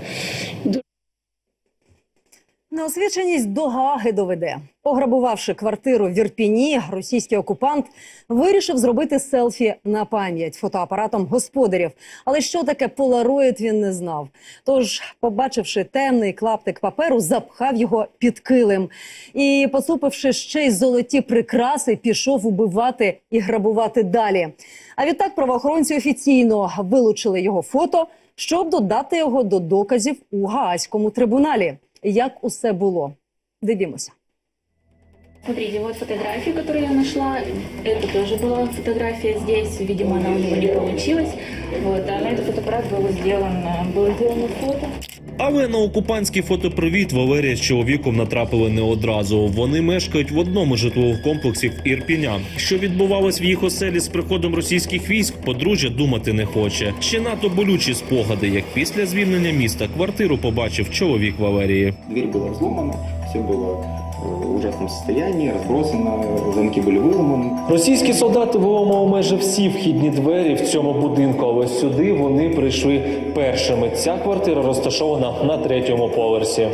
Неосвіченість до Гаги доведе. Пограбувавши квартиру в Ірпіні, російський окупант вирішив зробити селфі на пам'ять фотоапаратом господарів. Але що таке полароїд, він не знав. Тож, побачивши темний клаптик паперу, запхав його під килим. І, поцупивши ще й золоті прикраси, пішов убивати і грабувати далі. А відтак правоохоронці офіційно вилучили його фото, щоб додати його до доказів у Гаазькому трибуналі. Як усе було? Дивімося. Смотрите, вот фотографии, которые я нашла. Это тоже была фотография здесь. Видимо, она у него не получилась. Вот, а на этот фотоаппарат было сделано, было сделано фото. Але на окупантський фотопривіт Валерія з чоловіком натрапили не одразу. Вони мешкають в одному з житлових комплексів Ірпіня. Що відбувалось в їх оселі з приходом російських військ, подружжя думати не хоче. Ще надто болючі спогади, як після звільнення міста квартиру побачив чоловік Валерії. Дверь была взломана, все было э, в ужасном состоянии, разбросано, замки были выломаны. Російські солдати виламали майже всі вхідні двері в цьому будинку, але сюди вони прийшли першими. Ця квартира розташована на третьому поверсі.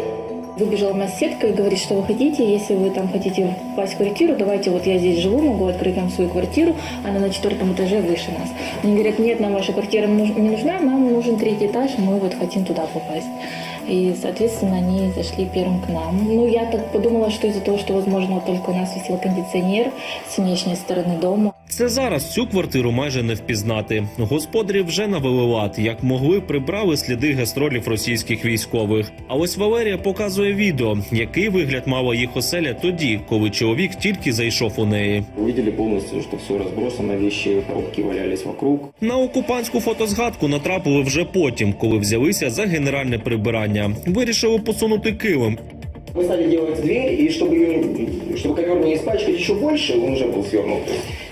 Выбежала моя соседка и говорит, что вы хотите, если вы там хотите попасть в квартиру, давайте вот я здесь живу, могу открыть вам свою квартиру, она на четвертом этаже выше нас. Они говорят, нет, нам ваша квартира нуж- не нужна, нам нужен третий этаж, мы вот хотим туда попасть. И, соответственно, они зашли первым к нам. Ну, я так подумала, что из-за того, что, возможно, только у нас висел кондиционер с внешней стороны дома, Це зараз цю квартиру майже не впізнати. Господарі вже навели лад, як могли, прибрали сліди гастролів російських військових. А ось Валерія показує відео, який вигляд мала їх оселя тоді, коли чоловік тільки зайшов у неї. Увидели полностью, что все разбросано, вещи, коробки валялись вокруг. На окупантську фотозгадку натрапили вже потім, коли взялися за генеральне прибирання. Вирішили посунути килим. Мы стали делать дверь, и чтобы, ее- чтобы ковер не испачкать еще больше, он уже был свернут.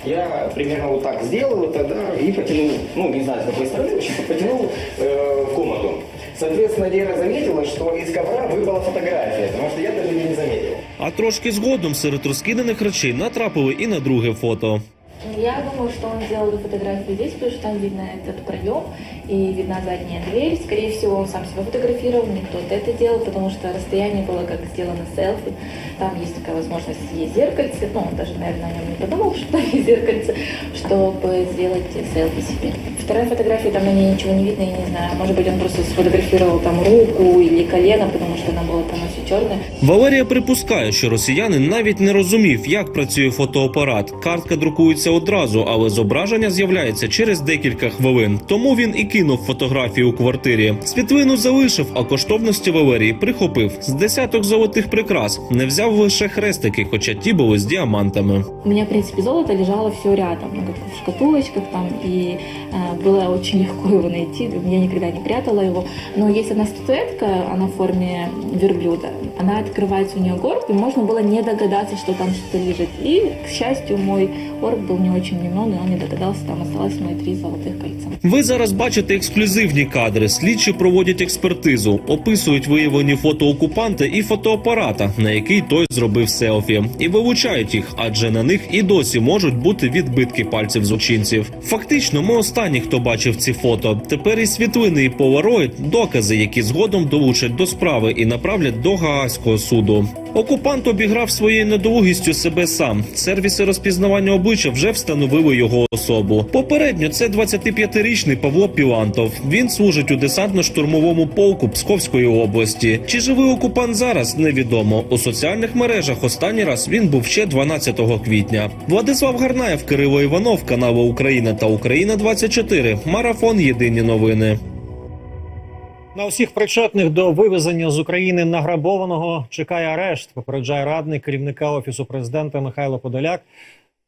Я примерно вот так сделал это, да, и потянул, ну, не знаю, с какой стороны, в общем, потянул э, в комнату. Соответственно, Лера заметила, что из ковра випала фотографія, тому що я даже не заметил. А трошки згодом серед розкиданих речей натрапили і на друге фото. Я думаю, что он сделал эту фотографию здесь, потому что там видно этот проем и видна задняя дверь. Скорее всего, он сам себя фотографировал, не кто-то это делал, потому что расстояние было как сделано селфи. Там есть такая возможность, есть зеркальце, ну, он даже, наверное, о нем не подумал, что там есть зеркальце, чтобы сделать селфи себе. Вторая фотография, там на ней ничего не видно, я не знаю, может быть, он просто сфотографировал там руку или колено, потому что она была полностью черная. Валерія припускає, що росіянин навіть не розумів, як працює фотоапарат. Картка друкується одразу, але зображення з'являється через декілька хвилин. Тому він і кинув фотографію у квартирі. Світлину залишив, а коштовності Валерії прихопив з десяток золотих прикрас. Не взяв лише хрестики, хоча ті були з діамантами. У меня, в принципе, золото лежало все рядом, ну, как в шкатулочках там, и э, было очень легко его найти, я никогда не прятала его. Но есть одна статуэтка, она в форме верблюда, она открывается у нее горб, и можно было не догадаться, что там что-то лежит. И, к счастью, мой горб был не очень дневной, и он не догадался, там осталось мои три золотых кольца. Ви зараз бачите ексклюзивні кадри. Слідчі проводять експертизу, описують виявлені фото окупанта і фотоапарата, на який той зробив селфі, і вилучають їх, адже на них і досі можуть бути відбитки пальців злочинців. Фактично, ми останні, хто бачив ці фото. Тепер і світлини, і полароїд – докази, які згодом долучать до справи і направлять до Гаазького суду. Окупант обіграв своєю недолугістю себе сам. Сервіси розпізнавання обличчя вже встановили його особу. Попередньо це 25-річний Павло Пілантов. Він служить у десантно-штурмовому полку Псковської області. Чи живий окупант зараз, невідомо. У соціальних мережах останній раз він був ще 12 квітня. Владислав Гарнаєв, Кирило Іванов, канали Україна та Україна 24 Марафон. Єдині новини. На усіх причетних до вивезення з України награбованого чекає арешт. Попереджає радник керівника офісу президента Михайло Подоляк.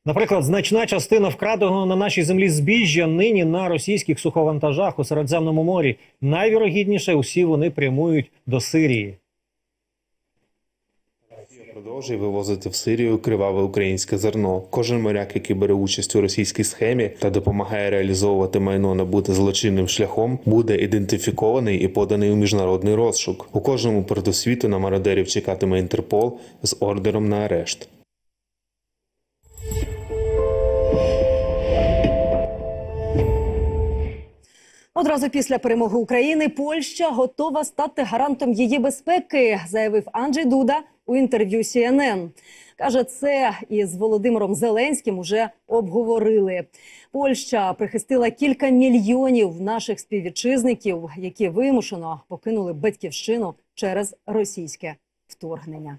Наприклад, значна частина вкраденого на нашій землі збіжжя нині на російських суховантажах у Середземному морі. Найвірогідніше усі вони прямують до Сирії. Продовжує вивозити в Сирію криваве українське зерно. Кожен моряк, який бере участь у російській схемі та допомагає реалізовувати майно набуте злочинним шляхом, буде ідентифікований і поданий у міжнародний розшук. У кожному порту світу на мародерів чекатиме Інтерпол з ордером на арешт. Одразу після перемоги України Польща готова стати гарантом її безпеки, заявив Анджей Дуда у інтерв'ю CNN. Каже, це із Володимиром Зеленським уже обговорили. Польща прихистила кілька мільйонів наших співвітчизників, які вимушено покинули батьківщину через російське вторгнення.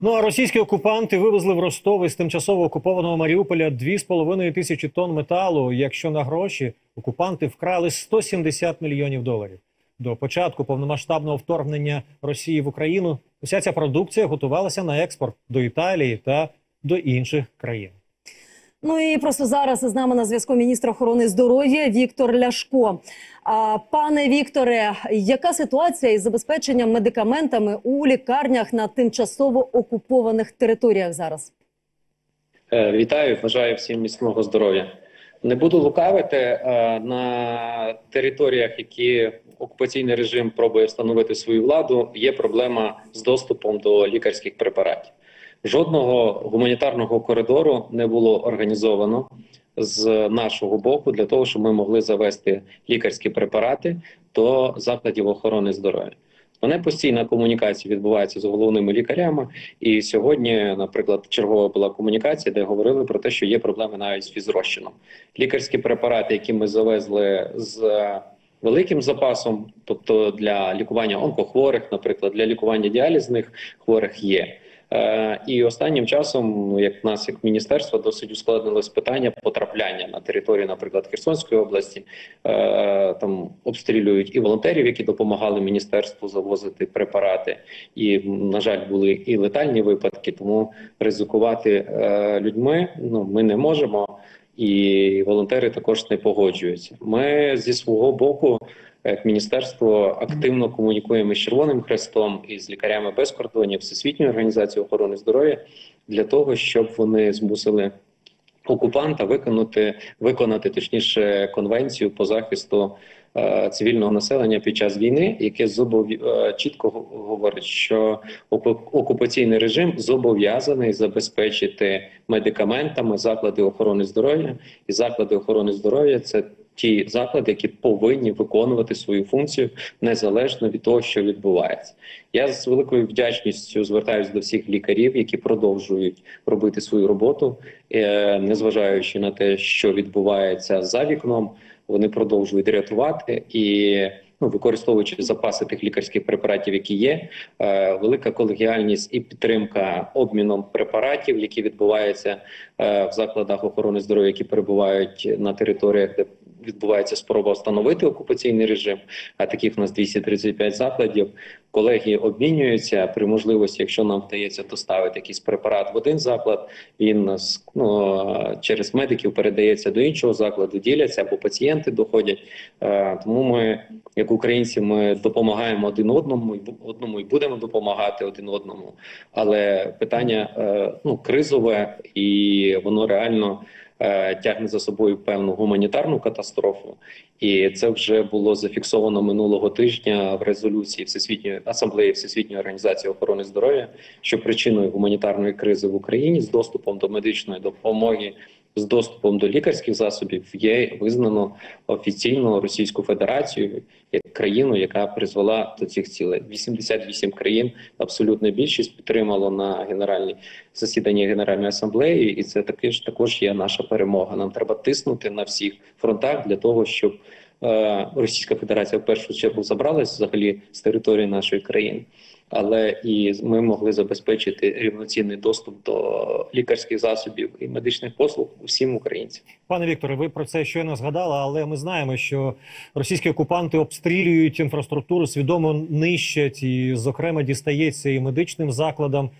Ну а російські окупанти вивезли в Ростов із тимчасово окупованого Маріуполя 2,5 тисячі тонн металу. Якщо на гроші окупанти вкрали 170 мільйонів доларів. До початку повномасштабного вторгнення Росії в Україну уся ця продукція готувалася на експорт до Італії та до інших країн. Ну і просто зараз з нами на зв'язку міністр охорони здоров'я Віктор Ляшко. А, пане Вікторе, яка ситуація із забезпеченням медикаментами у лікарнях на тимчасово окупованих територіях зараз? Е, Вітаю, бажаю всім міцного здоров'я. Не буду лукавити е, на територіях, які окупаційний режим пробує встановити свою владу. Є проблема з доступом до лікарських препаратів. Жодного гуманітарного коридору не було організовано з нашого боку для того, щоб ми могли завести лікарські препарати до закладів охорони здоров'я. Вони постійна комунікація відбувається з головними лікарями. І сьогодні, наприклад, чергова була комунікація, де говорили про те, що є проблеми навіть з фізрозчином. Лікарські препарати, які ми завезли з великим запасом, тобто для лікування онкохворих, наприклад, для лікування діалізних хворих, є. Е, І останнім часом, ну, як нас, як міністерство, досить ускладнилось питання потрапляння на територію, наприклад, Херсонської області. Е, Там обстрілюють і волонтерів, які допомагали міністерству завозити препарати. І на жаль, були і летальні випадки, тому ризикувати е, людьми ну ми не можемо. І волонтери також не погоджуються. Ми зі свого боку як міністерство активно комунікуємо з Червоним Хрестом і з лікарями без кордонів Всесвітньої організації охорони здоров'я для того, щоб вони змусили окупанта виконати виконати точніше конвенцію по захисту цивільного населення під час війни, яке зобов... е, чітко говорить, що оку- окупаційний режим зобов'язаний забезпечити медикаментами заклади охорони здоров'я, і заклади охорони здоров'я це ті заклади, які повинні виконувати свою функцію незалежно від того, що відбувається. Я з великою вдячністю звертаюся до всіх лікарів, які продовжують робити свою роботу, е, незважаючи на те, що відбувається за вікном, вони продовжують рятувати і. Ну, використовуючи запаси тих лікарських препаратів, які є, е, велика колегіальність і підтримка обміном препаратів, які відбуваються е, в закладах охорони здоров'я, які перебувають на територіях, де відбувається спроба встановити окупаційний режим. А таких у нас 235 закладів. Колеги обмінюються при можливості, якщо нам вдається доставити якийсь препарат в один заклад, він ну, через медиків передається до іншого закладу, діляться або пацієнти доходять. Е, Тому ми, як українці, ми допомагаємо один одному одному і будемо допомагати один одному. Але питання е, ну кризове і воно реально тягне за собою певну гуманітарну катастрофу, і це вже було зафіксовано минулого тижня в резолюції Всесвітньої асамблеї Всесвітньої організації охорони здоров'я, що причиною гуманітарної кризи в Україні з доступом до медичної допомоги. З доступом до лікарських засобів є визнано офіційно Російську Федерацію як країну, яка призвела до цих цілей. 88 країн, абсолютна більшість підтримало на генеральній засіданні Генеральної асамблеї, і це таки ж також є наша перемога. Нам треба тиснути на всіх фронтах для того, щоб е, Російська Федерація в першу чергу забралась взагалі з території нашої країни. Але і ми могли забезпечити рівноцінний доступ до лікарських засобів і медичних послуг усім українцям. Пане Вікторе, ви про це щойно згадали, але ми знаємо, що російські окупанти обстрілюють інфраструктуру, свідомо нищать, і, зокрема, дістається і медичним закладам.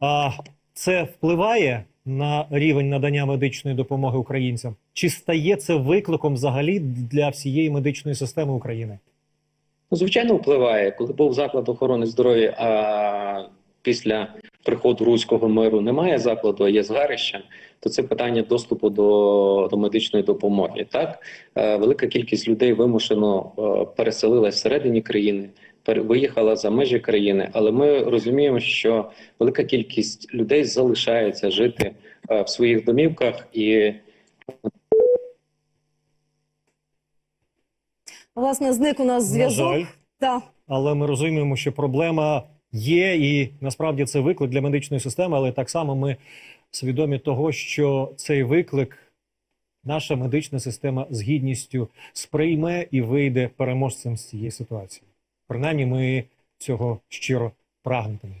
А це впливає на рівень надання медичної допомоги українцям? Чи стає це викликом взагалі для всієї медичної системи України? Ну, звичайно, впливає. Коли був заклад охорони здоров'я, а після приходу руського миру немає закладу, а є згарище, то це питання доступу до, до медичної допомоги. Так, Е, велика кількість людей вимушено е, переселилась всередині країни, виїхала за межі країни, але ми розуміємо, що велика кількість людей залишається жити е, в своїх домівках і Власне, зник у нас зв'язок. Так. Але ми розуміємо, що проблема є, і насправді це виклик для медичної системи. Але так само ми свідомі того, що цей виклик наша медична система з гідністю сприйме і вийде переможцем з цієї ситуації. Принаймні, ми цього щиро прагнемо.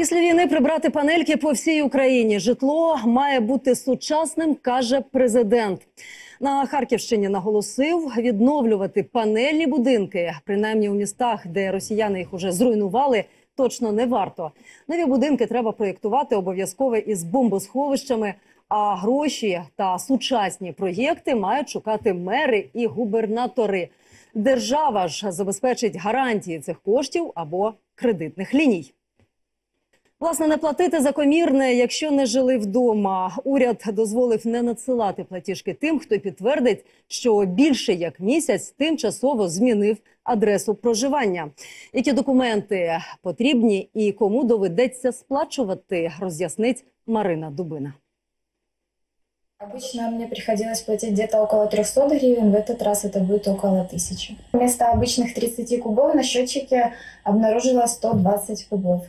Після війни прибрати панельки по всій Україні. Житло має бути сучасним, каже президент. На Харківщині наголосив відновлювати панельні будинки, принаймні у містах, де росіяни їх уже зруйнували. Точно не варто. Нові будинки треба проєктувати обов'язково із бомбосховищами. А гроші та сучасні проєкти мають шукати мери і губернатори. Держава ж забезпечить гарантії цих коштів або кредитних ліній. Власне, не платити за комірне, якщо не жили вдома. Уряд дозволив не надсилати платіжки тим, хто підтвердить, що більше як місяць тимчасово змінив адресу проживання. Які документи потрібні і кому доведеться сплачувати, роз'яснить Марина Дубина. Обычно мне приходилось платить где-то около 300 гривен, в этот раз это будет около 1000. Вместо обычных 30 кубов на счетчике обнаружила 120 кубов.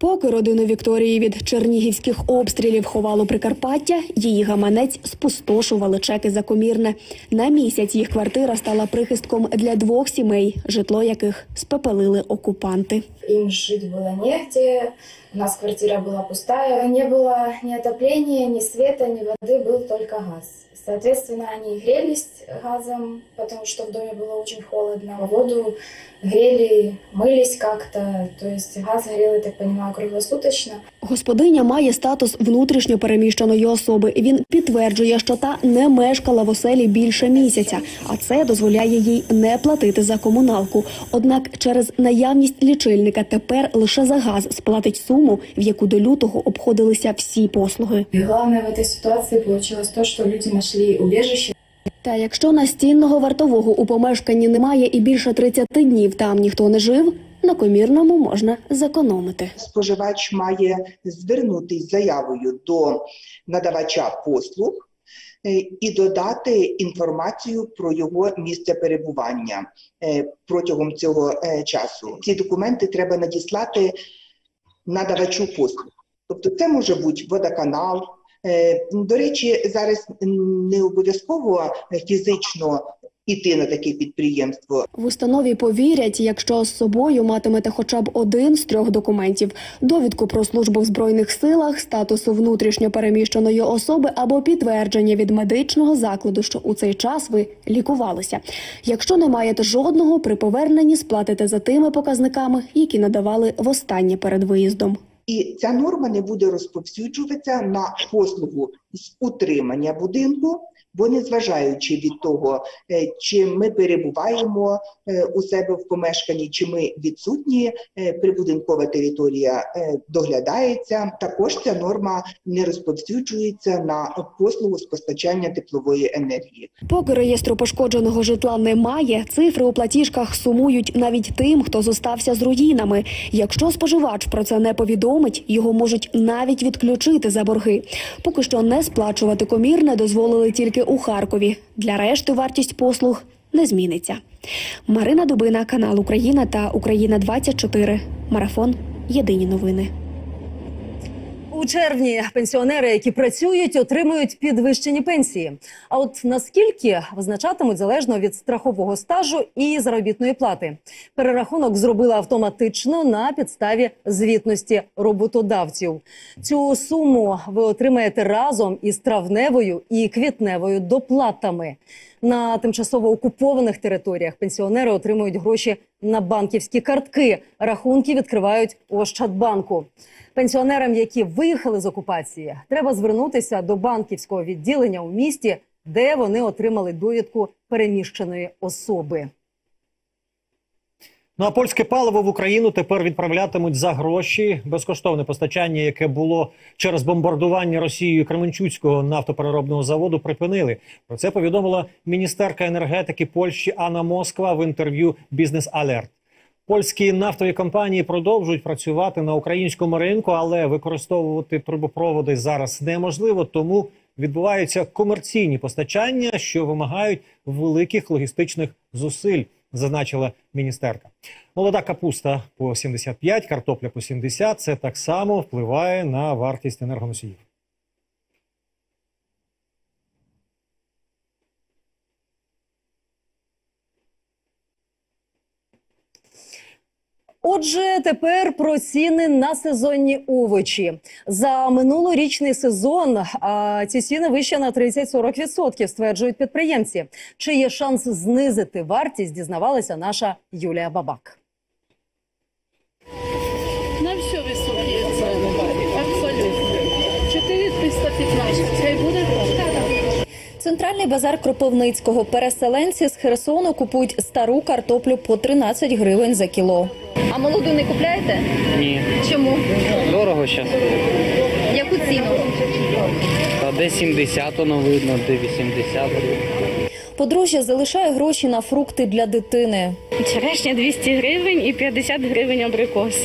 Поки родину Вікторії від чернігівських обстрілів ховало Прикарпаття, її гаманець спустошували чеки за комірне. На місяць їх квартира стала прихистком для двох сімей, житло яких спепелили окупанти. Им жить было негде, у нас квартира была пустая, не было ни отопления, ни света, ни воды, был только газ. Соответственно, они грелись газом, потому что в доме было очень холодно. Воду грели, мылись как-то, то есть газ горел, я так понимаю, круглосуточно. Господиня має статус внутрішньо переміщеної особи. Він підтверджує, що та не мешкала в оселі більше місяця, а це дозволяє їй не платити за комуналку. Однак через наявність лічильника тепер лише за газ сплатить суму, в яку до лютого обходилися всі послуги. И главное в этой ситуации получилось то, что люди нашли убежище. Та якщо настінного вартового у помешканні немає і більше 30 днів там ніхто не жив, на комірному можна зекономити. споживач має звернутися заявою до надавача послуг е, і додати інформацію про його місце перебування е, протягом цього е, часу. Ці документи треба надіслати надавачу послуг. Тобто це може бути водоканал. Е, До речі, зараз не обов'язково фізично іти на таке підприємство. В установі повірять, якщо з собою матимете хоча б один з трьох документів: довідку про службу в збройних силах, статусу внутрішньо переміщеної особи або підтвердження від медичного закладу, що у цей час ви лікувалися. Якщо не маєте жодного, при поверненні сплатите за тими показниками, які надавали востаннє перед виїздом. І ця норма не буде розповсюджуватися на послугу з утримання будинку, бо незважаючи від того, е, чи ми перебуваємо е, у себе в помешканні, чи ми відсутні, е, прибудинкова територія доглядається. Також ця норма не розповсюджується на послугу з постачання теплової енергії. Поки реєстру пошкодженого житла немає, цифри у платіжках сумують навіть тим, хто зостався з руїнами. Якщо споживач про це не повідомить, його можуть навіть відключити за борги. Поки що не сплачувати комірне дозволили тільки у Харкові. Для решти вартість послуг не зміниться. Марина Дубина, канал Україна та Україна 24 Марафон. Єдині новини. У червні пенсіонери, які працюють, отримують підвищені пенсії. А от наскільки визначатимуть залежно від страхового стажу і заробітної плати. Перерахунок зробили автоматично на підставі звітності роботодавців. Цю суму ви отримаєте разом із травневою і квітневою доплатами. На тимчасово окупованих територіях пенсіонери отримують гроші на банківські картки. Рахунки відкривають Ощадбанку. Пенсіонерам, які виїхали з окупації, треба звернутися до банківського відділення у місті, де вони отримали довідку переміщеної особи. Ну а польське паливо в Україну тепер відправлятимуть за гроші. Безкоштовне постачання, яке було через бомбардування Росією Кременчуцького нафтопереробного заводу, припинили. Про це повідомила міністерка енергетики Польщі Анна Москва в інтерв'ю Бізнес Алерт. Польські нафтові компанії продовжують працювати на українському ринку, але використовувати трубопроводи зараз неможливо, тому відбуваються комерційні постачання, що вимагають великих логістичних зусиль, зазначила міністерка. Молода капуста по 75, картопля по 70 – Це так само впливає на вартість енергоносіїв. Отже, тепер про ціни на сезонні овочі. За минулорічний сезон а, ці ціни вище на 30-40%, стверджують підприємці. Чи є шанс знизити вартість, дізнавалася наша Юлія Бабак. На все високі ціни. Абсолютно. 4315. Хай буде? Центральний базар Кропивницького. Переселенці з Херсону купують стару картоплю по 13 гривень за кіло. А молоду не купляєте? Ні. Чому? Дорого зараз. Яку ціну? Та де 70 воно видно, де 80. Подружжя залишає гроші на фрукти для дитини. Черешня 200 гривень і 50 гривень абрикос.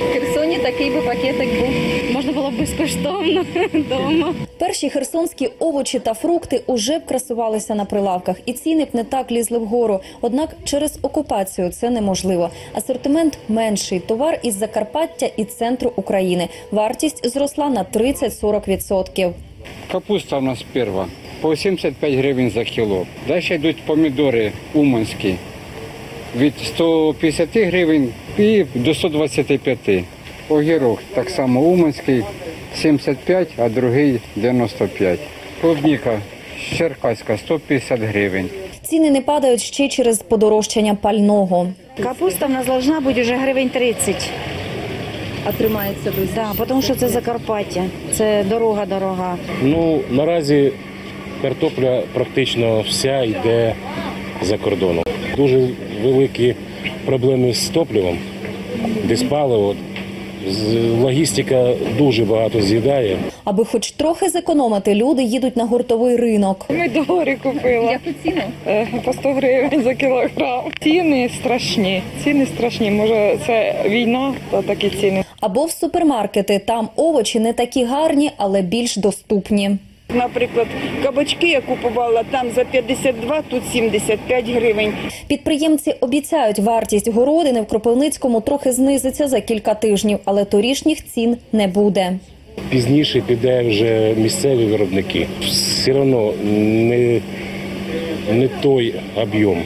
В Херсоні такий би пакетик був. Можна було б безкоштовно вдома. Перші херсонські овочі та фрукти уже б красувалися на прилавках, і ціни б не так лізли вгору. Однак через окупацію це неможливо. Асортимент менший, товар із Закарпаття і центру України. Вартість зросла на 30-40%. Капуста у нас перша по 75 гривень за кіло. Далі йдуть помідори уманські від 150 гривень і до 125. Огірок так само уманський 75, а другий 95. Клубніка черкаська 150 гривень. Ціни не падають ще через подорожчання пального. Капуста в нас должна бути вже гривень 30. А тримається досі? Так, тому що це Закарпаття. Це дорога дорога. Ну наразі картопля практично вся йде за кордоном. Дуже великі проблеми з топливом, де спаливо Логістика дуже багато з'їдає. Аби хоч трохи зекономити, люди їдуть на гуртовий ринок. Помідори купила. Яку ціну? По 100 гривень за кілограм. Ціни страшні. Ціни страшні. Може, це війна, та такі ціни. Або в супермаркети. Там овочі не такі гарні, але більш доступні. Наприклад, кабачки я купувала там за 52, тут 75 гривень. Підприємці обіцяють, вартість городини в Кропивницькому трохи знизиться за кілька тижнів, але торішніх цін не буде. Пізніше піде вже місцеві виробники. Все одно не, не той об'єм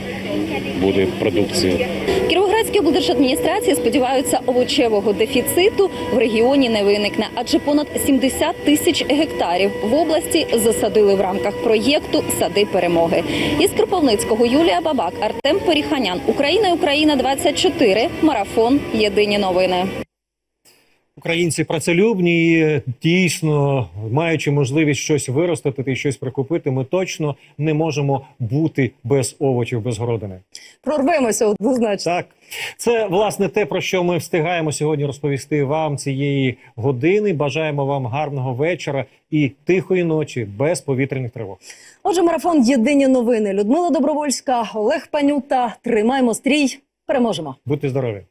буде продукції. Кіровоградські облдержадміністрації сподіваються, овочевого дефіциту в регіоні не виникне, адже понад 70 тисяч гектарів в області засадили в рамках проєкту Сади перемоги. Із Кропивницького Юлія Бабак, Артем Періханян, Україна, Україна 24 Марафон. Єдині новини. Українці працелюбні, і дійсно маючи можливість щось виростити і щось прикупити, ми точно не можемо бути без овочів, без городини. Прорвемося однозначно. Так, це власне те, про що ми встигаємо сьогодні розповісти вам цієї години. Бажаємо вам гарного вечора і тихої ночі без повітряних тривог. Отже, марафон Єдині новини. Людмила Добровольська, Олег Панюта. Тримаймо стрій. Переможемо. Будьте здорові!